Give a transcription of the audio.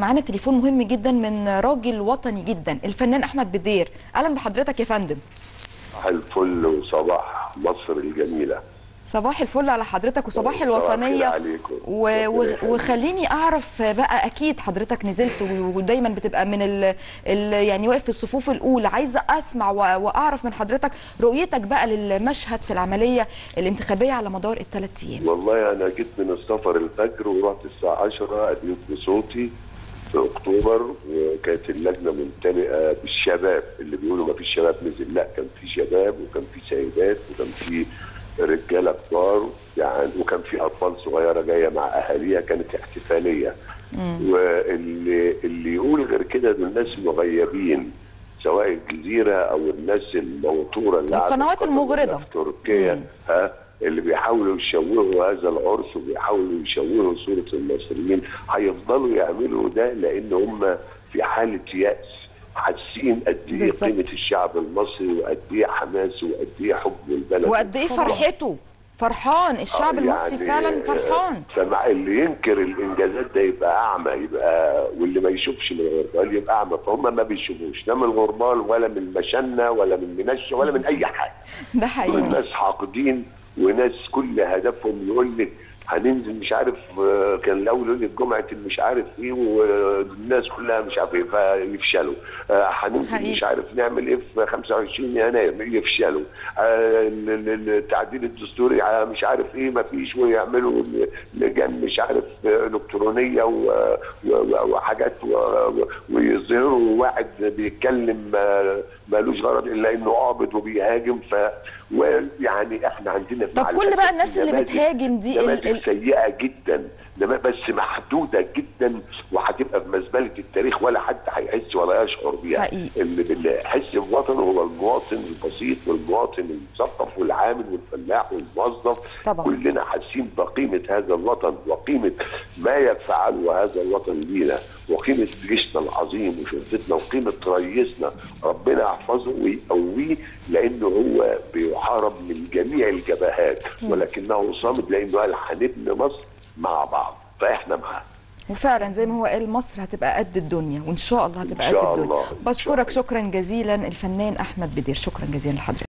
معانا تليفون مهم جدا من راجل وطني جدا الفنان أحمد بدير. أهلا بحضرتك يا فندم. صباح الفل وصباح مصر الجميلة. صباح الفل على حضرتك وصباح الوطنية. و... و... وخليني أعرف بقى أكيد حضرتك نزلت ودايما بتبقى من ال... ال... يعني واقف في الصفوف الأولى. عايزه أسمع و... وأعرف من حضرتك رؤيتك بقى للمشهد في العملية الانتخابية على مدار الثلاث أيام. والله أنا جيت من السفر الفجر ورحت الساعة 10 أديت بصوتي في أكتوبر وكانت اللجنة ممتلئة بالشباب اللي بيقولوا ما فيش شباب نزل لا كان في شباب وكان في سيدات وكان في رجالة كبار يعني وكان في أطفال صغيرة جاية مع أهاليها كانت احتفالية. واللي اللي يقول غير كده دول ناس مغيبين سواء الجزيرة أو الناس الموتورة اللي القنوات. ولا في تركيا ها اللي بيحاولوا يشوهوا هذا العرس وبيحاولوا يشوهوا صورة المصريين هيفضلوا يعملوا ده لأن هم في حالة يأس حاسين قد إيه. قيمة الشعب المصري وقد إيه حماسه وقد إيه حبه للبلد وقد إيه فرحته. فرحان. الشعب آه، المصري يعني، فعلا فرحان. فمع اللي ينكر الإنجازات ده يبقى أعمى يبقى واللي ما يشوفش من الغربال يبقى أعمى. فهم ما بيشوفوش لا من الغربال ولا من المشنه ولا من منشة ولا من أي حاجة. ده حقيقي. ناس حاقدين. وناس كل هدفهم يقول لك هننزل مش عارف آه، كان الأول يقول لك جمعة مش عارف إيه والناس كلها مش عارف إيه فيفشلوا آه، هننزل. مش عارف نعمل إيه في 25 يناير يفشلوا آه، ال- ال- التعديل الدستوري مش عارف إيه ما فيش ويعملوا لجان مش عارف إلكترونية وحاجات ويظهروا واحد بيتكلم مالوش غرض إلا إنه قابض وبيهاجم ف ويعني إحنا عندنا طب كل بقى الناس اللي بتهاجم دي سيئة جدا بس محدودة جدا وهتبقى في مزبله التاريخ ولا حد ولا يشعر بيها. حقيقي. اللي بيحس بوطنه هو المواطن البسيط والمواطن المثقف والعامل والفلاح والموظف. طبعا. كلنا حاسين بقيمة هذا الوطن وقيمة ما يفعله هذا الوطن لينا وقيمة جيشنا العظيم وشرطتنا وقيمة رئيسنا. ربنا يحفظه ويقويه لأنه هو بيحارب من جميع الجبهات. ولكنه صامد لأنه قال هنبني مصر مع بعض. فإحنا معاه. وفعلا زي ما هو قال مصر هتبقى قد الدنيا وإن شاء الله هتبقى قد الدنيا. بشكرك. شكرا جزيلا الفنان أحمد بدير. شكرا جزيلا لحضرتك.